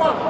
Come.